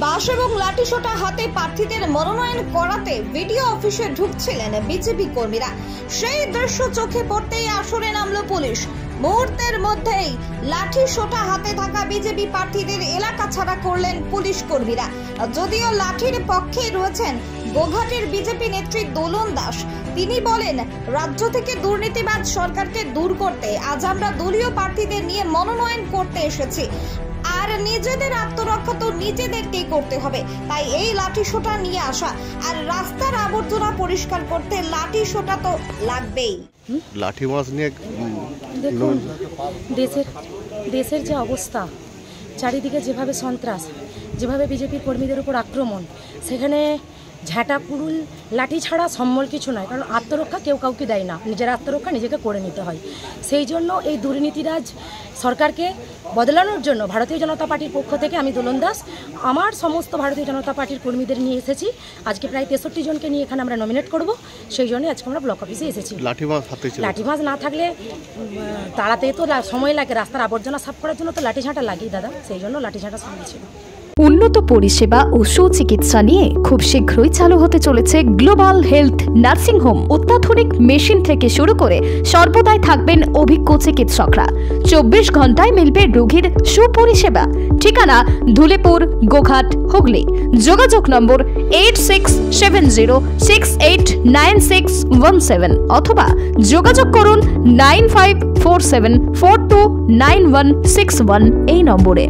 বাস এবং লাঠিসোঁটা হাতে প্রার্থীদের মনোনয়ন করাতে ভিডিও অফিসে ঢুকছিলেন বিজেপি কর্মীরা। সেই দৃশ্য চোখে পড়তেই আসরে নামলো পুলিশ। মুহূর্তের মধ্যেই লাঠি সোটা হাতে থাকা বিজেপি প্রার্থীদের এলাকা ছাড়া করলেন পুলিশ কর্মীরা। যদিও লাঠির পক্ষে রয়েছেন গোঘাটের বিজেপি নেত্রী দোলন দাস। তিনি বলেন, রাজ্য থেকে দুর্নীতিবাদ সরকারকে দূর করতে আজ আমরা দলীয় প্রার্থীদের নিয়ে মনোনয়ন করতে এসেছি। আর নিজেদের আত্মরক্ষা তো নিজেদেরকেই করতে হবে। তাই এই লাঠি সোটা নিয়ে আসা আর রাস্তার আবর্জনা পরিষ্কার করতে লাঠি সোটা তো লাগবেই। লাঠি মাছ নিয়ে দেখুন দেশের দেশের যে অবস্থা চারিদিকে যেভাবে সন্ত্রাস যেভাবে বিজেপি কর্মীদের উপর আক্রমণ সেখানে ঝাঁটা কুড়ুল লাঠি ছাড়া সম্বল কিছু নয় কারণ আত্মরক্ষা কেউ কাউকে দেয় না। নিজের আত্মরক্ষা নিজেকে করে নিতে হয়। সেই জন্য এই দুর্নীতিরাজ সরকারকে বদলানোর জন্য ভারতীয় জনতা পার্টির পক্ষ থেকে আমি দোলন দাস আমার সমস্ত ভারতীয় জনতা পার্টির কর্মীদের নিয়ে এসেছি। আজকে প্রায় তেষট্টি জনকে নিয়ে এখানে আমরা নমিনেট করব। সেই জন্যই আজকে আমরা ব্লক অফিসে এসেছি। লাঠি মাছ না থাকলে উম, তাড়াতে তো সময় লাগে রাস্তার আবর্জনা সাফ করার জন্য তো লাঠি ঝাঁটা লাগেই দাদা সেই জন্য লাঠি ঝাঁটা সঙ্গে ছিল। উন্নত পরিষেবা ও সুচিকিৎসা নিয়ে খুব শীঘ্রই চালু হতে চলেছে গ্লোবাল হেলথ নার্সিং হোম। অত্যাধুনিক মেশিন থেকে শুরু করে সর্বদাই থাকবেন অভিজ্ঞ চিকিৎসকরা। চব্বিশ ঘন্টায় মিলবে রোগীর সুপরিষেবা। ঠিকানা ধুলেপুর, গোঘাট, হুগলি। যোগাযোগ number eight six seven zero six eight nine six one seven অথবা যোগাযোগ করুন nine five four seven four two nine one six one এই নম্বরে।